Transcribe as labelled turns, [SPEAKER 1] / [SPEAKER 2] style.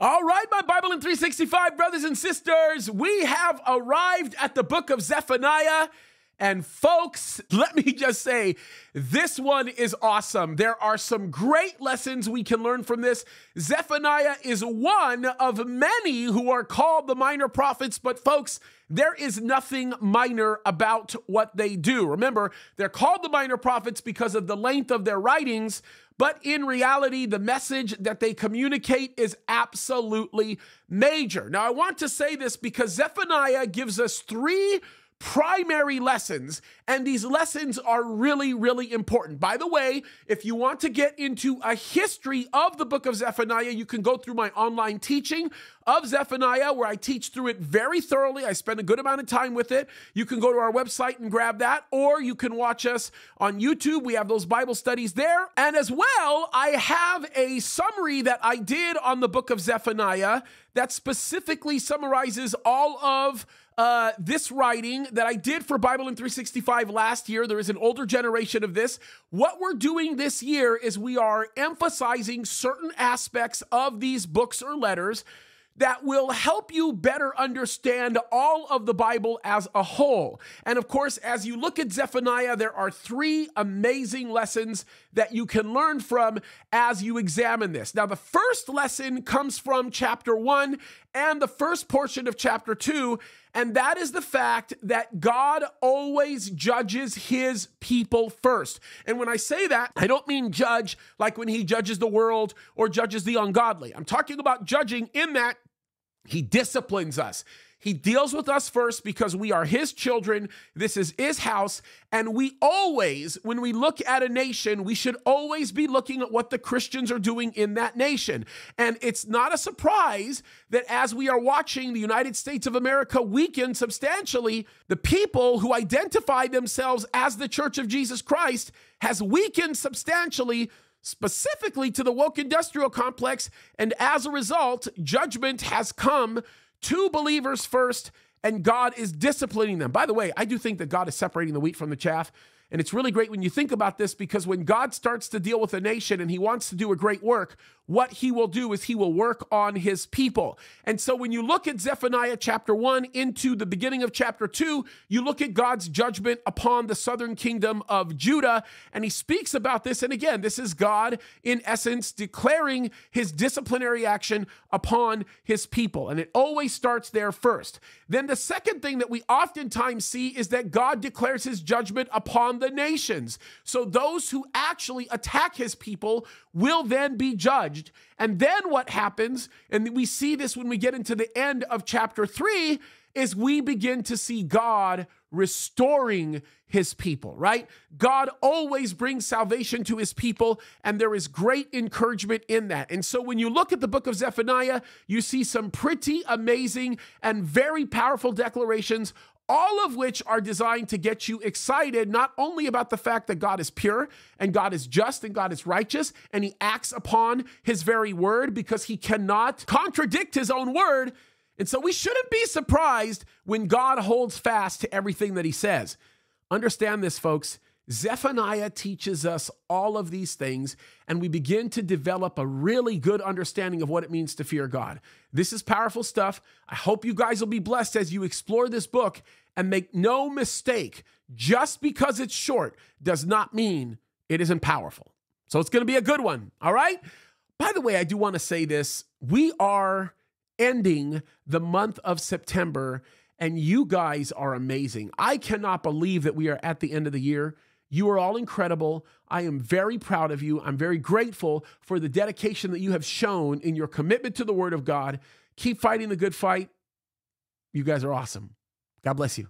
[SPEAKER 1] All right, my Bible in 365 brothers and sisters, we have arrived at the book of Zephaniah. And folks, let me just say, this one is awesome. There are some great lessons we can learn from this. Zephaniah is one of many who are called the minor prophets, but folks, there is nothing minor about what they do. Remember, they're called the minor prophets because of the length of their writings, but in reality, the message that they communicate is absolutely major. Now, I want to say this because Zephaniah gives us three primary lessons, and these lessons are really, really important. By the way, if you want to get into a history of the book of Zephaniah, you can go through my online teaching of Zephaniah, where I teach through it very thoroughly. I spend a good amount of time with it. You can go to our website and grab that, or you can watch us on YouTube. We have those Bible studies there. And as well, I have a summary that I did on the book of Zephaniah that specifically summarizes all of uh, this writing that I did for Bible in 365 last year. There is an older generation of this. What we're doing this year is we are emphasizing certain aspects of these books or letters that will help you better understand all of the Bible as a whole. And of course, as you look at Zephaniah, there are three amazing lessons that you can learn from as you examine this. Now, the first lesson comes from chapter one and the first portion of chapter two, and that is the fact that God always judges his people first. And when I say that, I don't mean judge like when he judges the world or judges the ungodly. I'm talking about judging in that he disciplines us. He deals with us first because we are his children. This is his house. And we always, when we look at a nation, we should always be looking at what the Christians are doing in that nation. And it's not a surprise that as we are watching the United States of America weaken substantially, the people who identify themselves as the Church of Jesus Christ has weakened substantially specifically to the woke industrial complex. And as a result, judgment has come to believers first, and God is disciplining them. By the way, I do think that God is separating the wheat from the chaff. And it's really great when you think about this because when God starts to deal with a nation and he wants to do a great work, what he will do is he will work on his people. And so when you look at Zephaniah chapter 1 into the beginning of chapter 2, you look at God's judgment upon the southern kingdom of Judah. And he speaks about this. And again, this is God, in essence, declaring his disciplinary action upon his people. And it always starts there first. Then the second thing that we oftentimes see is that God declares his judgment upon the nations. So those who actually attack his people will then be judged. And then what happens, and we see this when we get into the end of chapter three, is we begin to see God restoring his people, right? God always brings salvation to his people, and there is great encouragement in that. And so when you look at the book of Zephaniah, you see some pretty amazing and very powerful declarations all of which are designed to get you excited not only about the fact that God is pure and God is just and God is righteous and he acts upon his very word because he cannot contradict his own word. And so we shouldn't be surprised when God holds fast to everything that he says. Understand this, folks. Zephaniah teaches us all of these things, and we begin to develop a really good understanding of what it means to fear God. This is powerful stuff. I hope you guys will be blessed as you explore this book and make no mistake, just because it's short does not mean it isn't powerful. So it's going to be a good one. All right. By the way, I do want to say this. We are ending the month of September, and you guys are amazing. I cannot believe that we are at the end of the year. You are all incredible. I am very proud of you. I'm very grateful for the dedication that you have shown in your commitment to the Word of God. Keep fighting the good fight. You guys are awesome. God bless you.